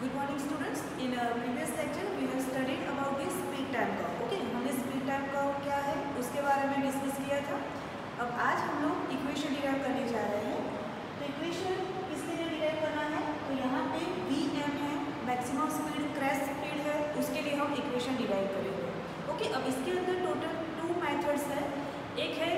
Good morning students in previous previous we have studied about this speed time time okay हमने speed time curve क्या है, उसके बारे में डिस्कस किया था। अब आज हम लोग इक्वेशन डिराइव करने जा रहे हैं। तो इक्वेशन किसके लिए डिराइव करना है? तो यहाँ पे वी एम है मैक्सिमम स्पीड क्रैश स्पीड है, उसके लिए हम इक्वेशन डिराइव करेंगे। ओके अब इसके अंदर टोटल टू मैथड्स हैं। एक है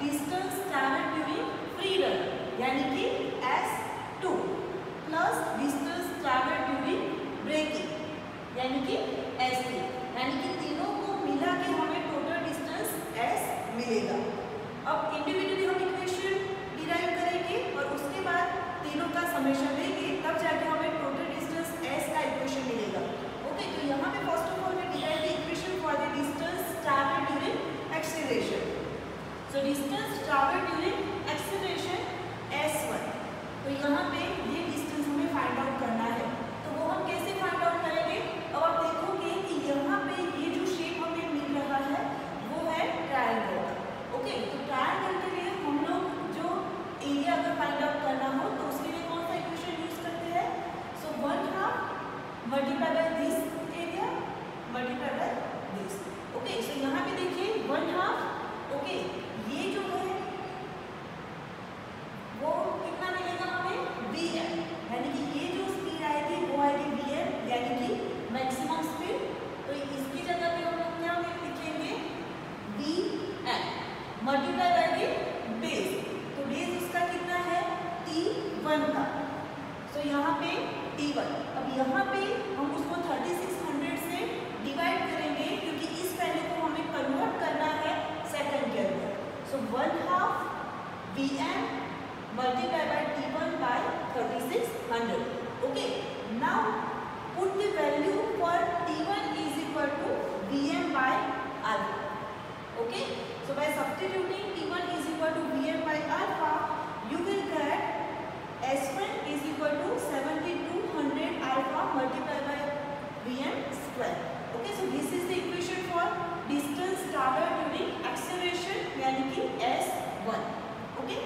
distance travel during free run यानी कि S two plus distance travel during braking यानी कि एस थ्री यानी कि तीनों को मिला के हमें टोटल डिस्टेंस एस मिलेगा। अब इंडिविजुअली हम इक्वेशन डिराइव करेंगे और उसके बाद तीनों का समेशन लेंगे, तब जाके हमें टोटल डिस्टेंस एस का इक्वेशन मिलेगा। ओके तो यहाँ पे first of all we derive the equation for the distance travel during acceleration so distance travel during acceleration S one तो यहाँ पे ये डिस्टेंस हमें फाइंड आउट करना है तो वो हम कैसे फाइंड आउट करेंगे अब आप देखोगे कि यहाँ पे ये जो शेप हमें मिल रहा है वो है ट्रायंगल ओके तो ट्रायंगल के लिए हम लोग जो एरिया अगर फाइंड आउट करना हो तो उसके लिए कौन सा इक्वेशन यूज़ करते हैं so one half multiply by this area multiply by this okay so यहाँ पे देखिए वन हाफ़ ओके ये जो है वो कितना मिलेगा हमें वी एम यानी कि ये जो स्पीड आएगी वो आएगी वी एम यानी कि मैक्सिमम स्पीड तो इसकी जगह पे हम लोग क्या लिखेंगे वी एम मल्टीप्लाई करेंगे बेस तो बेस उसका कितना है? टी वन का। सो यहाँ पे टी वन अब यहाँ पे हम उसको थर्टी सिक्स हंड्रेड से डिवाइड करेंगे, क्योंकि इस वैल्यू को हमें कन्वर्ट करना है सेकंड के अंदर। So one half V M multiply by t1 by 3600 okay? Now put the value for t1 is equal to vm by alpha okay so by substituting t1 is equal to vm by alpha you will get s1 is equal to 7200 alpha multiplied by vm square okay so this is the equation for distance traveled during acceleration yani ki s1 okay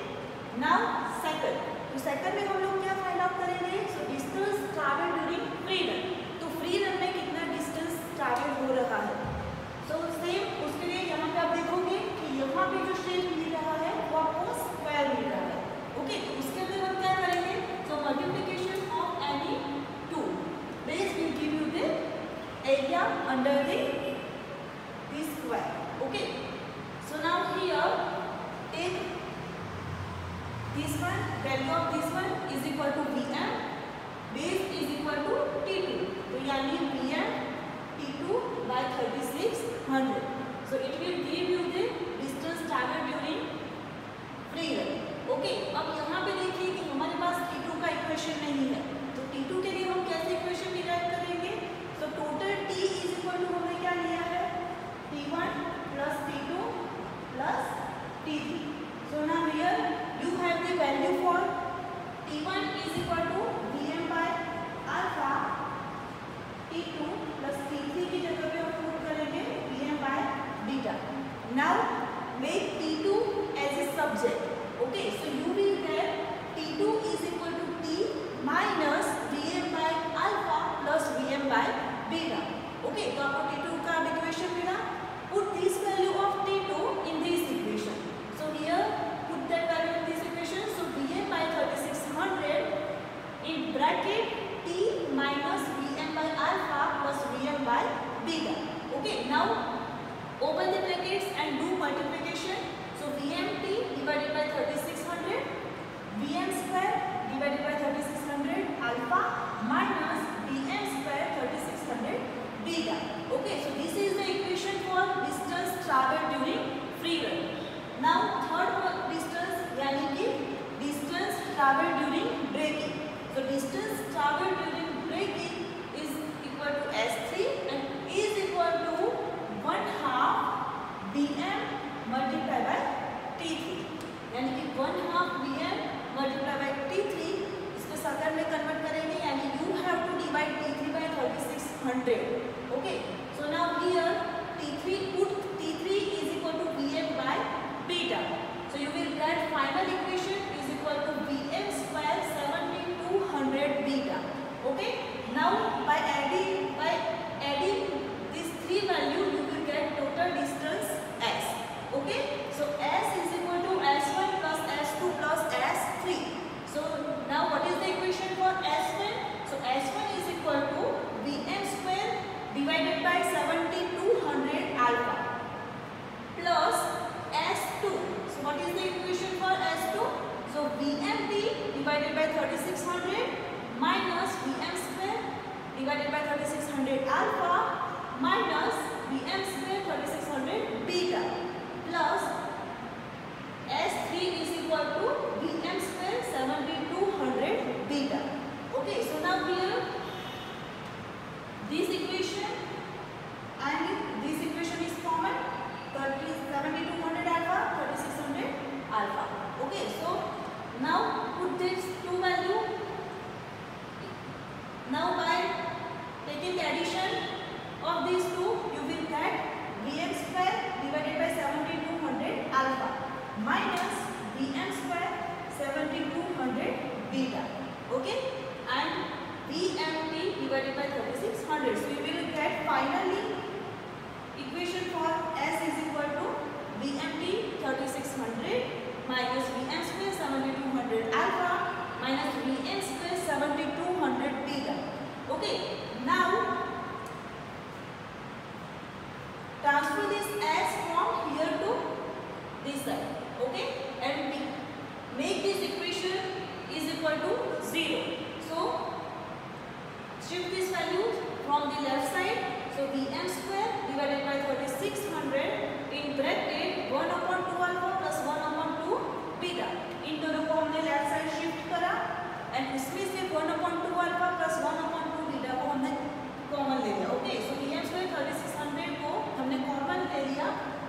now second तो second में हम लोग क्या find out करेंगे so distance travel during free run तो free run में कितना distance travel हो रहा है positive यहाँ पे जो शेप मिल रहा है वो आपको स्क्वायर मिल रहा है ओके तो उसके अंदर हम क्या करेंगे so multiplication of any two this will give you the area under the square okay so now here take this one value of this one is equal to vm base is equal to t2 तो यानी vm t2 by 3600 so it will give you the travel during free run. Okay. अब open the brackets and do multiplication. So VMT divided by 3600, VM square divided by 3600 alpha minus VM square 3600 beta. Okay, so this is the equation for distance traveled during free ride. Now third distance, yani distance traveled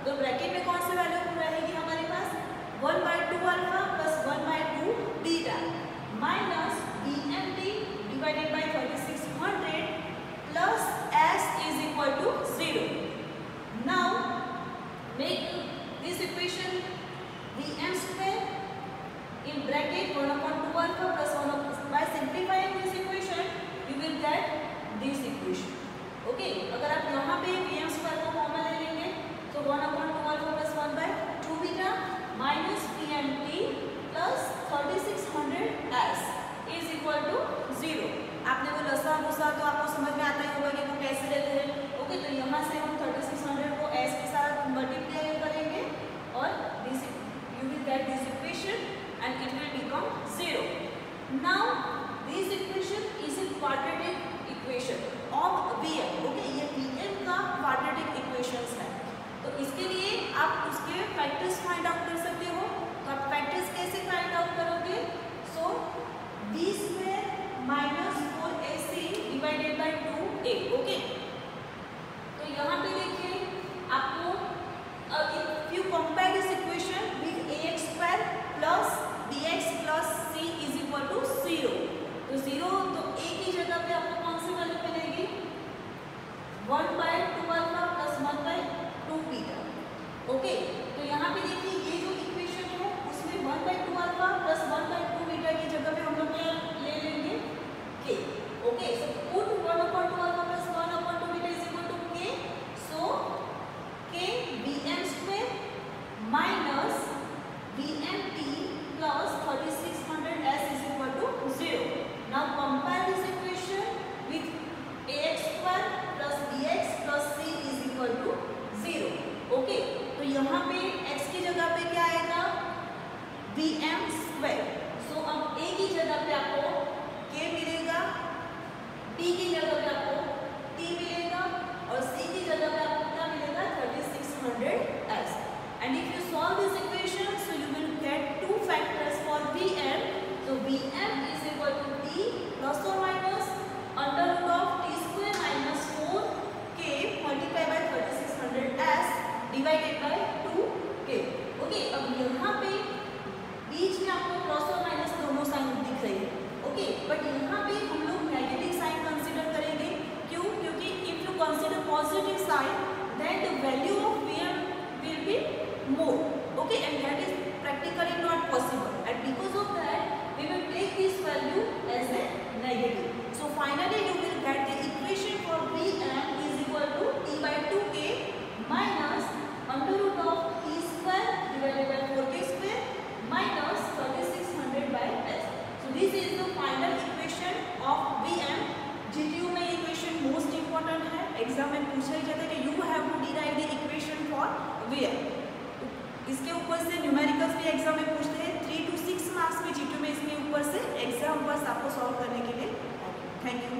तो bracket में कौन सी value रहेगी हमारे पास? One by two alpha plus one by two beta minus B M D divided by thirty exam में पूछा ही जाता है कि you have to derive the equation for where इसके ऊपर से न्यूमेरिकल्स भी एग्ज़ाम में पूछते हैं। थ्री टू सिक्स मार्क्स में जीटू में इसके ऊपर से एग्ज़ाम बस आपको सॉल्व करने के लिए थैंक यू